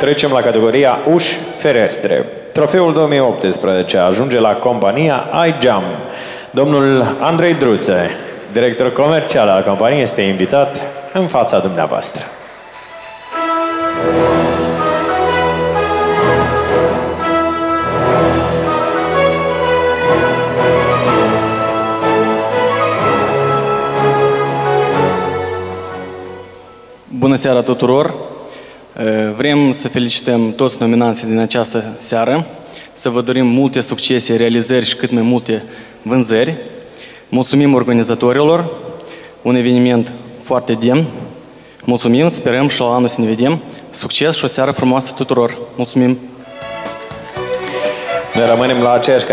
Trecem la categoria uși ferestre. Trofeul 2018 ajunge la compania iJam. Domnul Andrei Druțe, director comercial al companiei, este invitat în fața dumneavoastră. Bună seara tuturor! Vrem să felicităm toți nominanții din această seară, să vă dorim multe succese, realizări și cât mai multe vânzări. Mulțumim organizatorilor, un eveniment foarte demn. Mulțumim, sperăm și la anul să ne vedem. Succes și o seară frumoasă tuturor! Mulțumim! Ne rămânem la aceeași